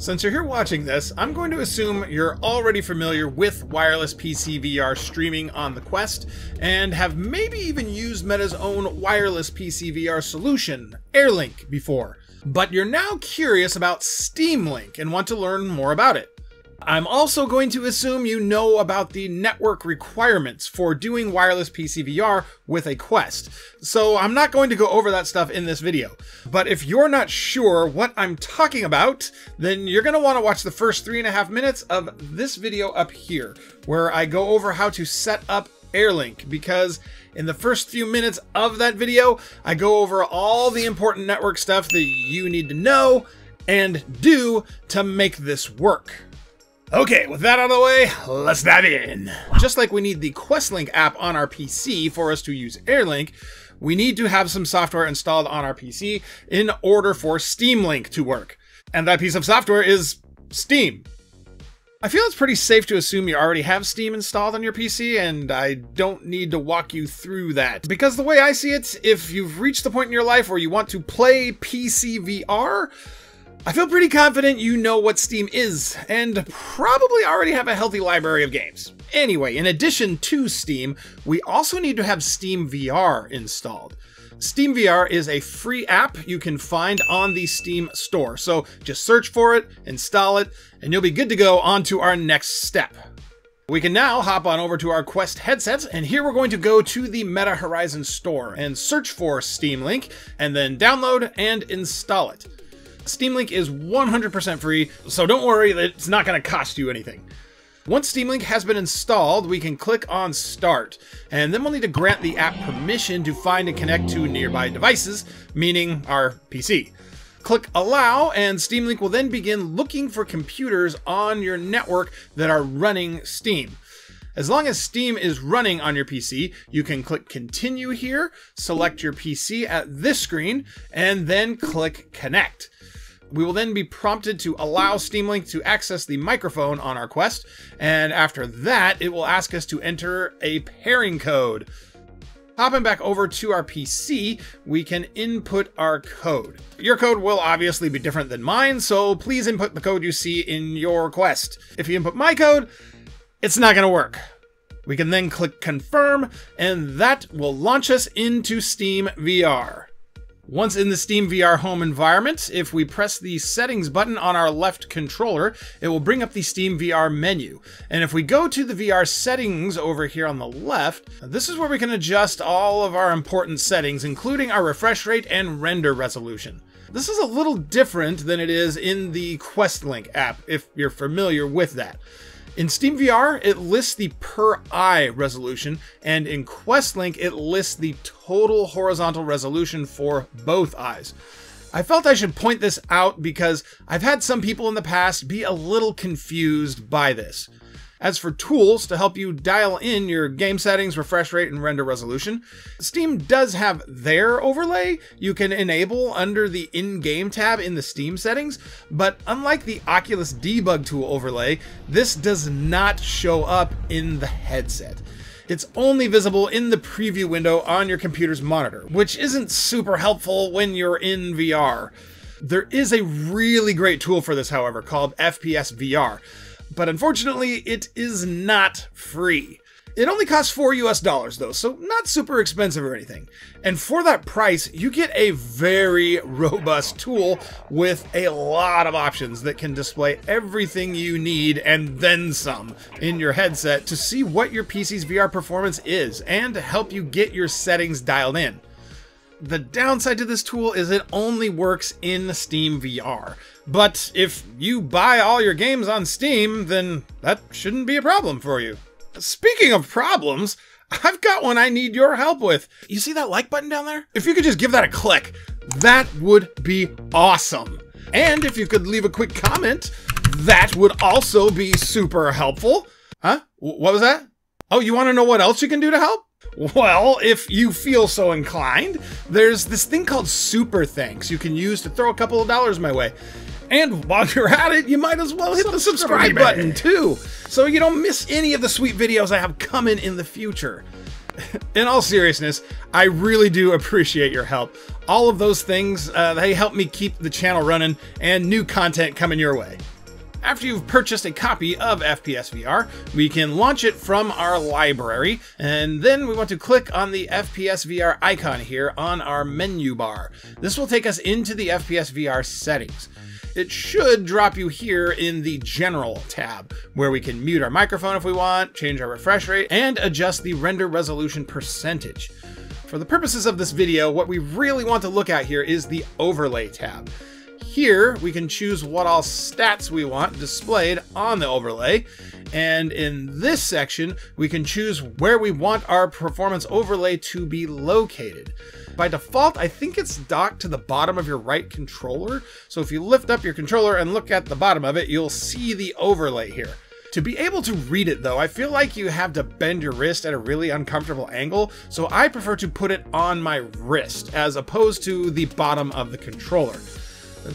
Since you're here watching this, I'm going to assume you're already familiar with wireless PC VR streaming on the Quest, and have maybe even used Meta's own wireless PC VR solution, AirLink, before. But you're now curious about Steam Link and want to learn more about it. I'm also going to assume you know about the network requirements for doing wireless PC VR with a Quest. So I'm not going to go over that stuff in this video. But if you're not sure what I'm talking about, then you're going to want to watch the first three and a half minutes of this video up here, where I go over how to set up AirLink because in the first few minutes of that video, I go over all the important network stuff that you need to know and do to make this work. Okay, with that out of the way, let's dive in. Just like we need the QuestLink app on our PC for us to use AirLink, we need to have some software installed on our PC in order for Steam Link to work. And that piece of software is Steam. I feel it's pretty safe to assume you already have Steam installed on your PC, and I don't need to walk you through that. Because the way I see it, if you've reached the point in your life where you want to play PC VR, I feel pretty confident you know what Steam is, and probably already have a healthy library of games. Anyway, in addition to Steam, we also need to have Steam VR installed. Steam VR is a free app you can find on the Steam store, so just search for it, install it, and you'll be good to go on to our next step. We can now hop on over to our Quest headsets, and here we're going to go to the Meta Horizon store and search for Steam Link, and then download and install it. Steam Link is 100% free, so don't worry, it's not going to cost you anything. Once Steam Link has been installed, we can click on Start, and then we'll need to grant the app permission to find and connect to nearby devices, meaning our PC. Click Allow, and Steam Link will then begin looking for computers on your network that are running Steam. As long as Steam is running on your PC, you can click Continue here, select your PC at this screen, and then click Connect. We will then be prompted to allow Steam Link to access the microphone on our Quest, and after that, it will ask us to enter a pairing code. Hopping back over to our PC, we can input our code. Your code will obviously be different than mine, so please input the code you see in your Quest. If you input my code, it's not going to work. We can then click confirm, and that will launch us into Steam VR. Once in the Steam VR home environment, if we press the settings button on our left controller, it will bring up the Steam VR menu. And if we go to the VR settings over here on the left, this is where we can adjust all of our important settings, including our refresh rate and render resolution. This is a little different than it is in the QuestLink app, if you're familiar with that. In Steam VR, it lists the per eye resolution, and in QuestLink, it lists the total horizontal resolution for both eyes. I felt I should point this out because I've had some people in the past be a little confused by this. As for tools to help you dial in your game settings, refresh rate, and render resolution, Steam does have their overlay you can enable under the in-game tab in the Steam settings, but unlike the Oculus Debug Tool overlay, this does not show up in the headset. It's only visible in the preview window on your computer's monitor, which isn't super helpful when you're in VR. There is a really great tool for this, however, called FPS VR but unfortunately, it is not free. It only costs 4 US dollars though, so not super expensive or anything. And for that price, you get a very robust tool with a lot of options that can display everything you need and then some in your headset to see what your PC's VR performance is and to help you get your settings dialed in. The downside to this tool is it only works in Steam VR. But if you buy all your games on Steam, then that shouldn't be a problem for you. Speaking of problems, I've got one I need your help with. You see that like button down there? If you could just give that a click, that would be awesome. And if you could leave a quick comment, that would also be super helpful. Huh? What was that? Oh, you want to know what else you can do to help? Well, if you feel so inclined, there's this thing called Super Thanks you can use to throw a couple of dollars my way. And while you're at it, you might as well hit the subscribe button too, so you don't miss any of the sweet videos I have coming in the future. In all seriousness, I really do appreciate your help. All of those things, uh, they help me keep the channel running and new content coming your way. After you've purchased a copy of FPS VR, we can launch it from our library, and then we want to click on the FPS VR icon here on our menu bar. This will take us into the FPS VR settings. It should drop you here in the General tab, where we can mute our microphone if we want, change our refresh rate, and adjust the render resolution percentage. For the purposes of this video, what we really want to look at here is the Overlay tab. Here, we can choose what all stats we want displayed on the overlay. And in this section, we can choose where we want our performance overlay to be located. By default, I think it's docked to the bottom of your right controller. So if you lift up your controller and look at the bottom of it, you'll see the overlay here. To be able to read it though, I feel like you have to bend your wrist at a really uncomfortable angle, so I prefer to put it on my wrist as opposed to the bottom of the controller.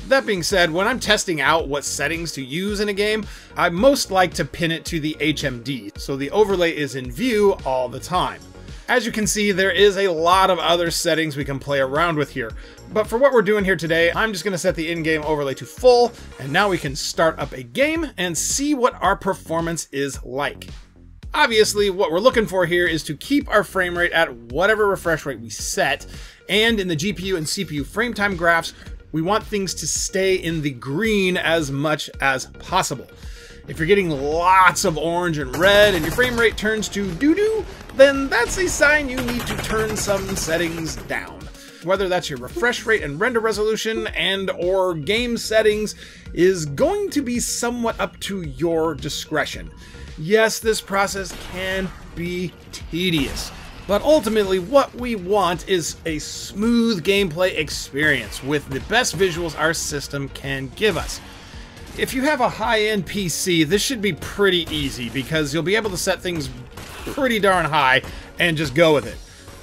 That being said, when I'm testing out what settings to use in a game, I most like to pin it to the HMD, so the overlay is in view all the time. As you can see, there is a lot of other settings we can play around with here, but for what we're doing here today, I'm just going to set the in-game overlay to full, and now we can start up a game and see what our performance is like. Obviously, what we're looking for here is to keep our frame rate at whatever refresh rate we set, and in the GPU and CPU frame time graphs, we want things to stay in the green as much as possible. If you're getting lots of orange and red and your frame rate turns to doo-doo, then that's a sign you need to turn some settings down. Whether that's your refresh rate and render resolution and or game settings is going to be somewhat up to your discretion. Yes, this process can be tedious. But ultimately, what we want is a smooth gameplay experience with the best visuals our system can give us. If you have a high-end PC, this should be pretty easy because you'll be able to set things pretty darn high and just go with it.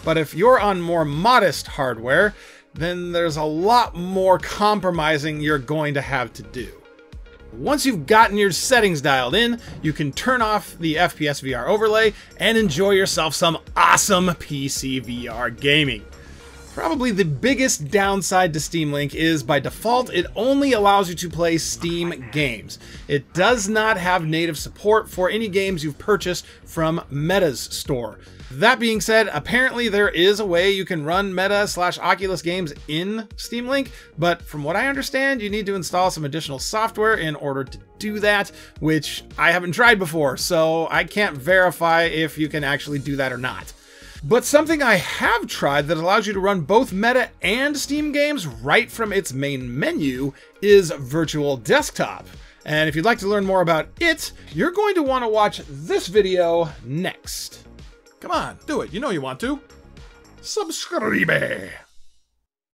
But if you're on more modest hardware, then there's a lot more compromising you're going to have to do. Once you've gotten your settings dialed in, you can turn off the FPS VR overlay and enjoy yourself some awesome PC VR gaming. Probably the biggest downside to Steam Link is by default it only allows you to play Steam games. It does not have native support for any games you've purchased from Meta's store. That being said, apparently there is a way you can run Meta slash Oculus games in Steam Link, but from what I understand, you need to install some additional software in order to do that, which I haven't tried before, so I can't verify if you can actually do that or not. But something I have tried that allows you to run both Meta and Steam games right from its main menu is Virtual Desktop. And if you'd like to learn more about it, you're going to want to watch this video next. Come on, do it. You know you want to. Subscribe.